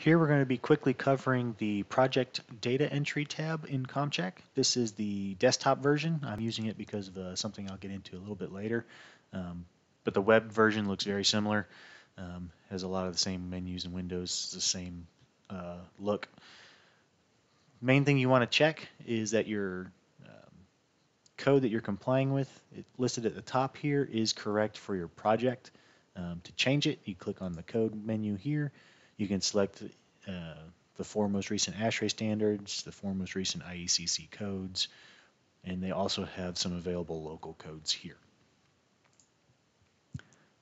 Here we're going to be quickly covering the project data entry tab in COMcheck. This is the desktop version. I'm using it because of uh, something I'll get into a little bit later. Um, but the web version looks very similar. Um, has a lot of the same menus and windows, the same uh, look. Main thing you want to check is that your um, code that you're complying with, it listed at the top here, is correct for your project. Um, to change it, you click on the code menu here. You can select uh, the four most recent ASHRAE standards, the four most recent IECC codes, and they also have some available local codes here.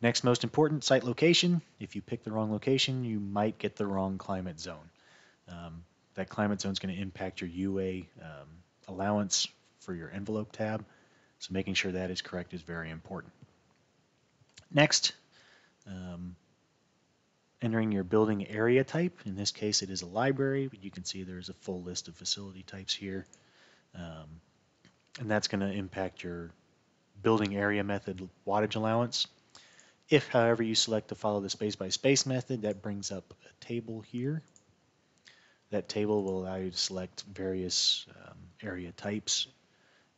Next most important, site location. If you pick the wrong location, you might get the wrong climate zone. Um, that climate zone is going to impact your UA um, allowance for your envelope tab. So making sure that is correct is very important. Next, um, entering your building area type. In this case, it is a library, but you can see there's a full list of facility types here. Um, and that's going to impact your building area method wattage allowance. If, however, you select to follow the space by space method, that brings up a table here. That table will allow you to select various um, area types,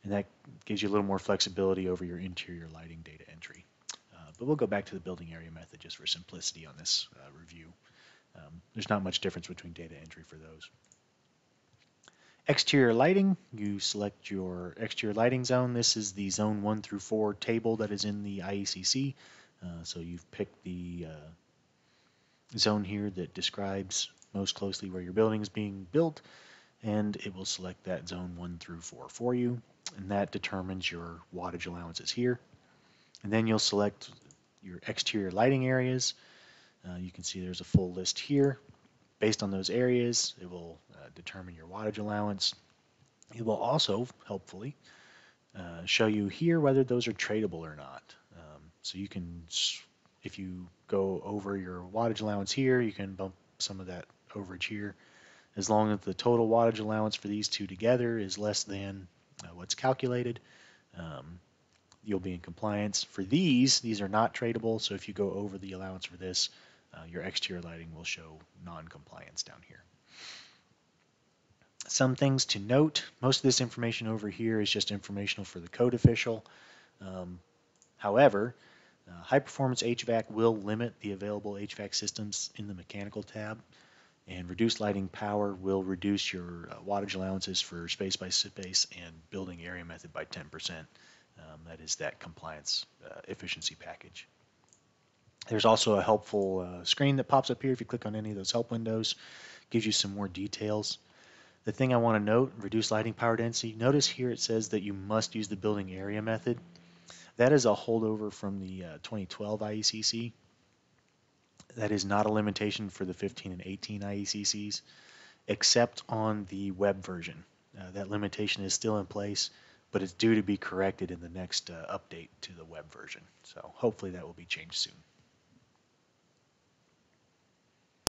and that gives you a little more flexibility over your interior lighting data entry. Uh, but we'll go back to the building area method just for simplicity on this uh, review. Um, there's not much difference between data entry for those. Exterior lighting, you select your exterior lighting zone. This is the zone 1 through 4 table that is in the IECC. Uh, so you've picked the uh, zone here that describes most closely where your building is being built, and it will select that zone 1 through 4 for you, and that determines your wattage allowances here. And then you'll select your exterior lighting areas. Uh, you can see there's a full list here. Based on those areas, it will uh, determine your wattage allowance. It will also, helpfully, uh, show you here whether those are tradable or not. So you can, if you go over your wattage allowance here, you can bump some of that overage here. As long as the total wattage allowance for these two together is less than uh, what's calculated, um, you'll be in compliance. For these, these are not tradable, so if you go over the allowance for this, uh, your exterior lighting will show non-compliance down here. Some things to note, most of this information over here is just informational for the code official. Um, however, uh, high performance HVAC will limit the available HVAC systems in the mechanical tab and reduced lighting power will reduce your uh, wattage allowances for space by space and building area method by 10%. Um, that is that compliance uh, efficiency package. There's also a helpful uh, screen that pops up here if you click on any of those help windows. Gives you some more details. The thing I want to note, reduce lighting power density, notice here it says that you must use the building area method. That is a holdover from the uh, 2012 IECC. That is not a limitation for the 15 and 18 IECCs, except on the web version. Uh, that limitation is still in place, but it's due to be corrected in the next uh, update to the web version. So hopefully that will be changed soon.